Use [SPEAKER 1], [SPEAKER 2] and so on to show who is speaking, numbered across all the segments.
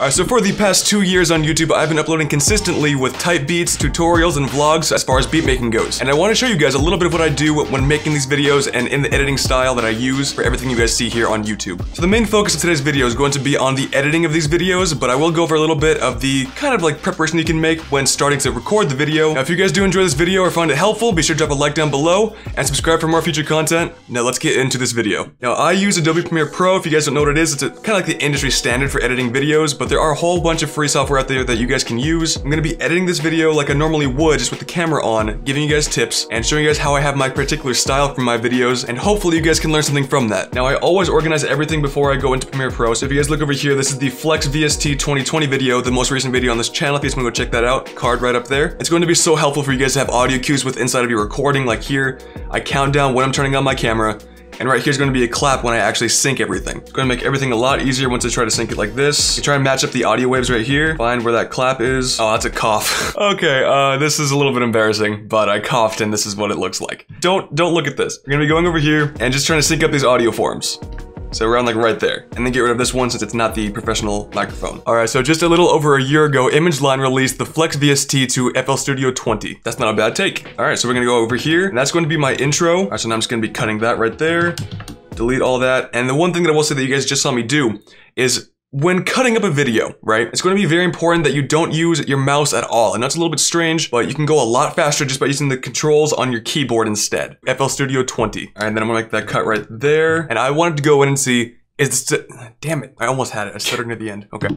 [SPEAKER 1] Alright, so for the past two years on YouTube, I've been uploading consistently with type beats, tutorials, and vlogs as far as beat making goes. And I want to show you guys a little bit of what I do when making these videos and in the editing style that I use for everything you guys see here on YouTube. So the main focus of today's video is going to be on the editing of these videos, but I will go over a little bit of the kind of like preparation you can make when starting to record the video. Now, if you guys do enjoy this video or find it helpful, be sure to drop a like down below and subscribe for more future content. Now let's get into this video. Now, I use Adobe Premiere Pro. If you guys don't know what it is, it's kind of like the industry standard for editing videos, but there are a whole bunch of of free software out there that you guys can use. I'm gonna be editing this video like I normally would, just with the camera on, giving you guys tips, and showing you guys how I have my particular style for my videos, and hopefully you guys can learn something from that. Now, I always organize everything before I go into Premiere Pro, so if you guys look over here, this is the Flex VST 2020 video, the most recent video on this channel. If you guys wanna go check that out, card right up there. It's going to be so helpful for you guys to have audio cues with inside of your recording, like here, I count down when I'm turning on my camera, and right here's gonna be a clap when I actually sync everything. It's gonna make everything a lot easier once I try to sync it like this. You try and match up the audio waves right here. Find where that clap is. Oh, that's a cough. okay, uh, this is a little bit embarrassing, but I coughed and this is what it looks like. Don't, don't look at this. We're gonna be going over here and just trying to sync up these audio forms. So around like right there. And then get rid of this one since it's not the professional microphone. Alright, so just a little over a year ago, ImageLine released the Flex VST to FL Studio 20. That's not a bad take. Alright, so we're gonna go over here, and that's going to be my intro. Alright, so now I'm just gonna be cutting that right there. Delete all that. And the one thing that I will say that you guys just saw me do is when cutting up a video, right, it's going to be very important that you don't use your mouse at all. And that's a little bit strange, but you can go a lot faster just by using the controls on your keyboard instead. FL Studio 20. All right, and then I'm gonna make that cut right there. And I wanted to go in and see, is this, damn it, I almost had it. I stuttered near the end. Okay.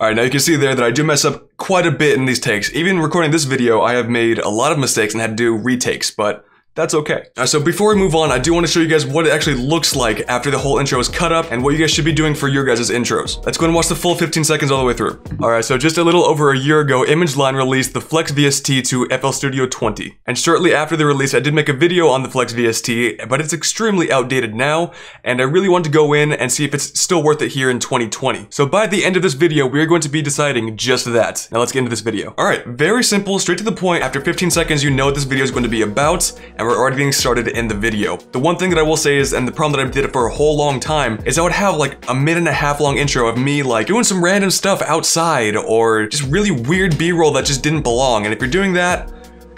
[SPEAKER 1] All right, now you can see there that I do mess up quite a bit in these takes. Even recording this video, I have made a lot of mistakes and had to do retakes, but that's okay. Uh, so before we move on, I do want to show you guys what it actually looks like after the whole intro is cut up and what you guys should be doing for your guys' intros. Let's go and watch the full 15 seconds all the way through. Alright, so just a little over a year ago, ImageLine released the Flex VST to FL Studio 20. And shortly after the release, I did make a video on the Flex VST, but it's extremely outdated now, and I really want to go in and see if it's still worth it here in 2020. So by the end of this video, we're going to be deciding just that. Now let's get into this video. Alright, very simple, straight to the point. After 15 seconds, you know what this video is going to be about, and we're already getting started in the video. The one thing that I will say is, and the problem that I did it for a whole long time, is I would have like a minute and a half long intro of me like doing some random stuff outside or just really weird b-roll that just didn't belong. And if you're doing that,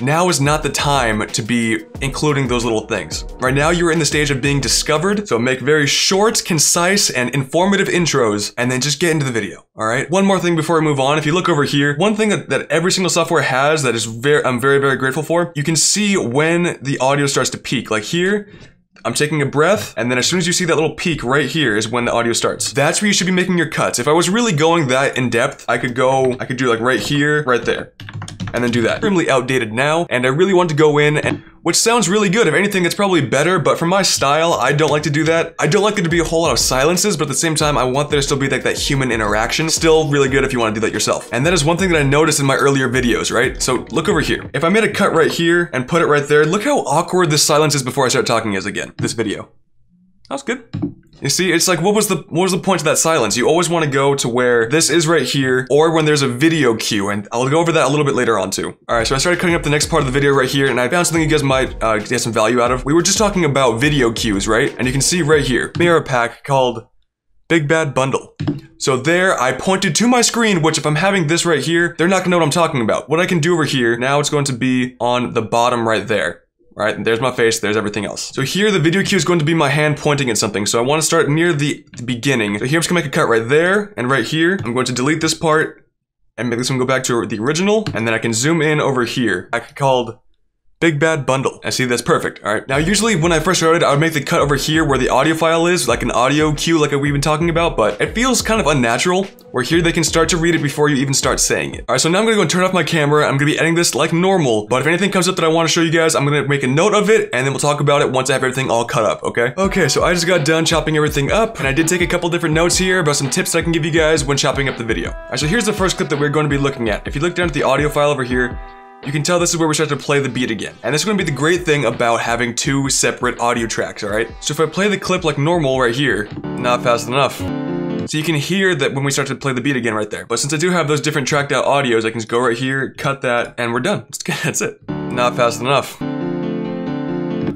[SPEAKER 1] now is not the time to be including those little things. Right now, you're in the stage of being discovered, so make very short, concise, and informative intros, and then just get into the video, all right? One more thing before I move on, if you look over here, one thing that, that every single software has that is very, I'm very, very grateful for, you can see when the audio starts to peak. Like here, I'm taking a breath, and then as soon as you see that little peak right here is when the audio starts. That's where you should be making your cuts. If I was really going that in depth, I could go, I could do like right here, right there and then do that. Extremely outdated now, and I really want to go in and which sounds really good. If anything, it's probably better, but for my style, I don't like to do that. I don't like there to be a whole lot of silences, but at the same time, I want there to still be like that human interaction. Still really good if you want to do that yourself. And that is one thing that I noticed in my earlier videos, right? So look over here. If I made a cut right here and put it right there, look how awkward this silence is before I start talking is again, this video. That was good. You see, it's like, what was the what was the point of that silence? You always want to go to where this is right here, or when there's a video cue, and I'll go over that a little bit later on too. All right, so I started cutting up the next part of the video right here, and I found something you guys might uh, get some value out of. We were just talking about video cues, right? And you can see right here, mirror pack called Big Bad Bundle. So there, I pointed to my screen, which if I'm having this right here, they're not gonna know what I'm talking about. What I can do over here, now it's going to be on the bottom right there right? And there's my face, there's everything else. So here, the video cue is going to be my hand pointing at something. So I want to start near the, the beginning. So here, I'm just gonna make a cut right there and right here. I'm going to delete this part and make this one go back to the original. And then I can zoom in over here. I called Big Bad Bundle. I see that's perfect. All right. Now, usually when I first started, I would make the cut over here where the audio file is, like an audio cue like we've been talking about, but it feels kind of unnatural, where here they can start to read it before you even start saying it. All right, so now I'm gonna go and turn off my camera. I'm gonna be editing this like normal, but if anything comes up that I wanna show you guys, I'm gonna make a note of it, and then we'll talk about it once I have everything all cut up, okay? Okay, so I just got done chopping everything up, and I did take a couple different notes here about some tips I can give you guys when chopping up the video. All right, so here's the first clip that we're going to be looking at. If you look down at the audio file over here, you can tell this is where we start to play the beat again. And this is gonna be the great thing about having two separate audio tracks, alright? So if I play the clip like normal right here, not fast enough. So you can hear that when we start to play the beat again right there. But since I do have those different tracked out audios, I can just go right here, cut that, and we're done. That's it. Not fast enough.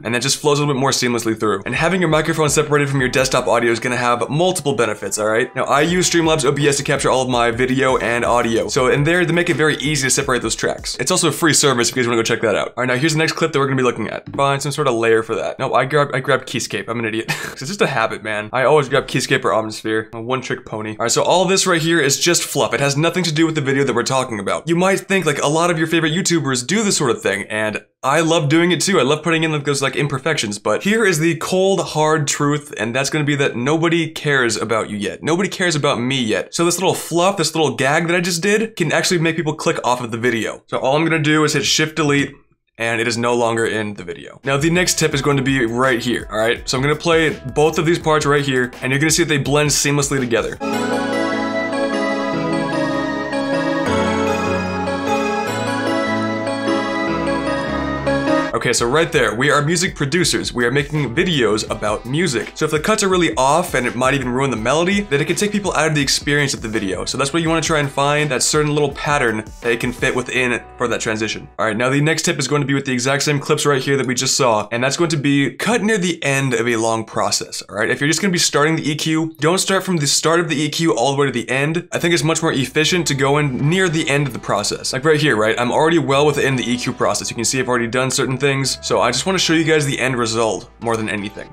[SPEAKER 1] And that just flows a little bit more seamlessly through. And having your microphone separated from your desktop audio is gonna have multiple benefits, all right? Now, I use Streamlabs OBS to capture all of my video and audio. So in there, they make it very easy to separate those tracks. It's also a free service if you guys wanna go check that out. All right, now here's the next clip that we're gonna be looking at. Find some sort of layer for that. No, I grabbed, I grabbed Keyscape. I'm an idiot. it's just a habit, man. I always grab Keyscape or Omnisphere. A one-trick pony. All right, so all this right here is just fluff. It has nothing to do with the video that we're talking about. You might think like a lot of your favorite YouTubers do this sort of thing, and I love doing it too. I love putting in those like imperfections, but here is the cold, hard truth, and that's gonna be that nobody cares about you yet. Nobody cares about me yet. So this little fluff, this little gag that I just did, can actually make people click off of the video. So all I'm gonna do is hit Shift Delete, and it is no longer in the video. Now the next tip is going to be right here, all right? So I'm gonna play both of these parts right here, and you're gonna see that they blend seamlessly together. Okay, so right there, we are music producers. We are making videos about music. So if the cuts are really off and it might even ruin the melody, then it can take people out of the experience of the video. So that's what you want to try and find, that certain little pattern that it can fit within for that transition. All right, now the next tip is going to be with the exact same clips right here that we just saw, and that's going to be cut near the end of a long process, all right? If you're just going to be starting the EQ, don't start from the start of the EQ all the way to the end. I think it's much more efficient to go in near the end of the process. Like right here, right? I'm already well within the EQ process. You can see I've already done certain things things. So I just want to show you guys the end result more than anything.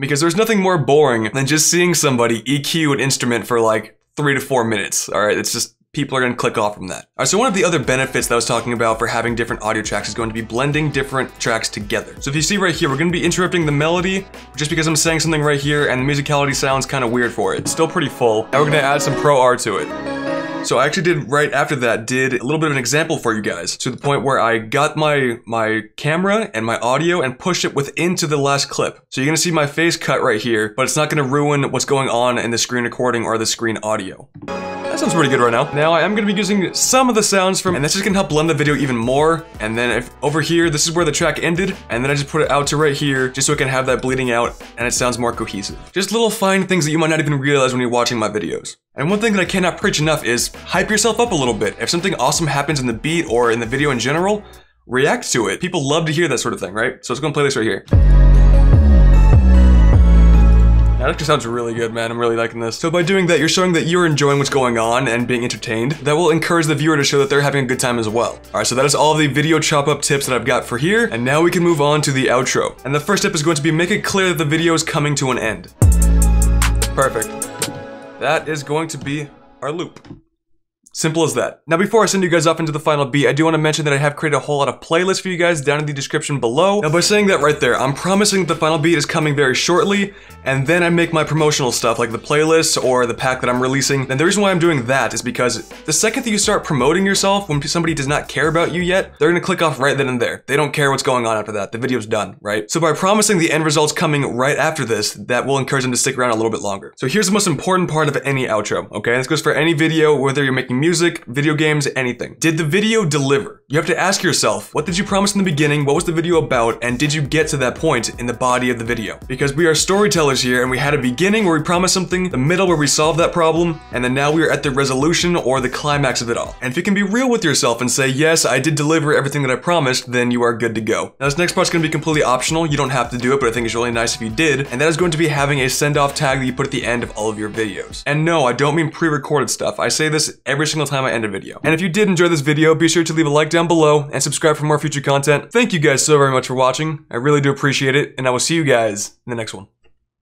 [SPEAKER 1] Because there's nothing more boring than just seeing somebody EQ an instrument for like three to four minutes. All right, it's just people are to click off from that. All right, so one of the other benefits that I was talking about for having different audio tracks is going to be blending different tracks together. So if you see right here, we're to be interrupting the melody just because I'm saying something right here and the musicality sounds kind of weird for it. It's still pretty full. Now we're to add some Pro R to it. So I actually did right after that did a little bit of an example for you guys to the point where I got my my camera and my audio and pushed it within to the last clip. So you're gonna see my face cut right here, but it's not gonna ruin what's going on in the screen recording or the screen audio. That sounds pretty good right now. Now I am gonna be using some of the sounds from, and this is gonna help blend the video even more. And then if over here, this is where the track ended, and then I just put it out to right here, just so it can have that bleeding out, and it sounds more cohesive. Just little fine things that you might not even realize when you're watching my videos. And one thing that I cannot preach enough is hype yourself up a little bit. If something awesome happens in the beat or in the video in general, react to it. People love to hear that sort of thing, right? So let's go and play this right here. That actually sounds really good, man. I'm really liking this. So by doing that, you're showing that you're enjoying what's going on and being entertained. That will encourage the viewer to show that they're having a good time as well. All right, so that is all the video chop up tips that I've got for here. And now we can move on to the outro. And the first step is going to be make it clear that the video is coming to an end. Perfect. That is going to be our loop. Simple as that. Now before I send you guys off into the final beat, I do want to mention that I have created a whole lot of playlists for you guys down in the description below. Now by saying that right there, I'm promising the final beat is coming very shortly, and then I make my promotional stuff like the playlist or the pack that I'm releasing. And the reason why I'm doing that is because the second that you start promoting yourself when somebody does not care about you yet, they're gonna click off right then and there. They don't care what's going on after that. The video's done, right? So by promising the end results coming right after this, that will encourage them to stick around a little bit longer. So here's the most important part of any outro, okay? This goes for any video, whether you're making music, video games, anything. Did the video deliver? You have to ask yourself, what did you promise in the beginning? What was the video about? And did you get to that point in the body of the video? Because we are storytellers here and we had a beginning where we promised something, the middle where we solved that problem, and then now we are at the resolution or the climax of it all. And if you can be real with yourself and say, yes, I did deliver everything that I promised, then you are good to go. Now this next part's gonna be completely optional. You don't have to do it, but I think it's really nice if you did. And that is going to be having a send-off tag that you put at the end of all of your videos. And no, I don't mean pre-recorded stuff. I say this every single time I end a video. And if you did enjoy this video, be sure to leave a like down below and subscribe for more future content. Thank you guys so very much for watching. I really do appreciate it, and I will see you guys in the next one.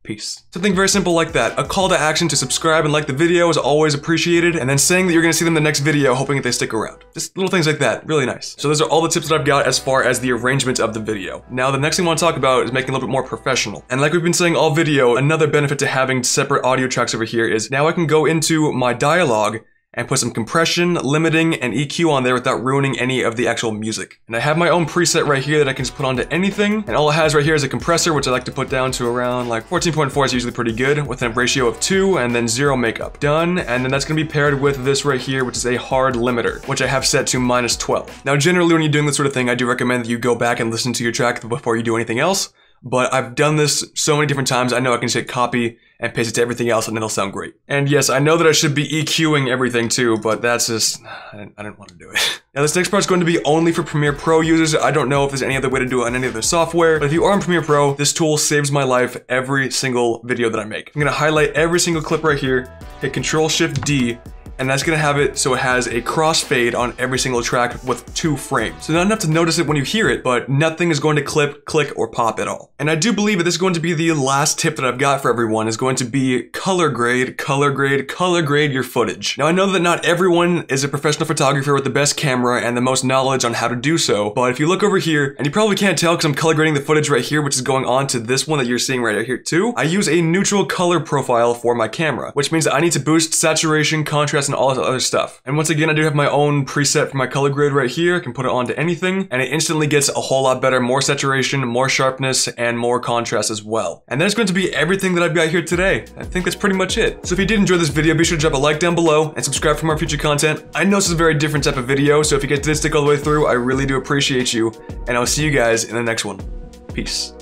[SPEAKER 1] Peace. Something very simple like that. A call to action to subscribe and like the video is always appreciated, and then saying that you're gonna see them in the next video, hoping that they stick around. Just little things like that, really nice. So those are all the tips that I've got as far as the arrangement of the video. Now the next thing I wanna talk about is making it a little bit more professional. And like we've been saying all video, another benefit to having separate audio tracks over here is now I can go into my dialogue and put some compression, limiting, and EQ on there without ruining any of the actual music. And I have my own preset right here that I can just put onto anything, and all it has right here is a compressor, which I like to put down to around like 14.4 is usually pretty good, with a ratio of 2, and then 0 makeup. Done, and then that's gonna be paired with this right here, which is a hard limiter, which I have set to minus 12. Now generally when you're doing this sort of thing, I do recommend that you go back and listen to your track before you do anything else, but I've done this so many different times. I know I can just hit copy and paste it to everything else and it'll sound great. And yes, I know that I should be EQing everything too, but that's just, I didn't, I didn't want to do it. now this next part is going to be only for Premiere Pro users. I don't know if there's any other way to do it on any other software, but if you are on Premiere Pro, this tool saves my life every single video that I make. I'm gonna highlight every single clip right here, hit Control Shift D, and that's gonna have it so it has a crossfade on every single track with two frames. So not enough to notice it when you hear it, but nothing is going to clip, click, or pop at all. And I do believe that this is going to be the last tip that I've got for everyone is going to be color grade, color grade, color grade your footage. Now I know that not everyone is a professional photographer with the best camera and the most knowledge on how to do so, but if you look over here, and you probably can't tell because I'm color grading the footage right here, which is going on to this one that you're seeing right here too, I use a neutral color profile for my camera, which means I need to boost saturation, contrast, and all this other stuff. And once again, I do have my own preset for my color grade right here. I can put it onto anything and it instantly gets a whole lot better, more saturation, more sharpness, and more contrast as well. And that's going to be everything that I've got here today. I think that's pretty much it. So if you did enjoy this video, be sure to drop a like down below and subscribe for more future content. I know this is a very different type of video, so if you get to stick all the way through, I really do appreciate you. And I'll see you guys in the next one. Peace.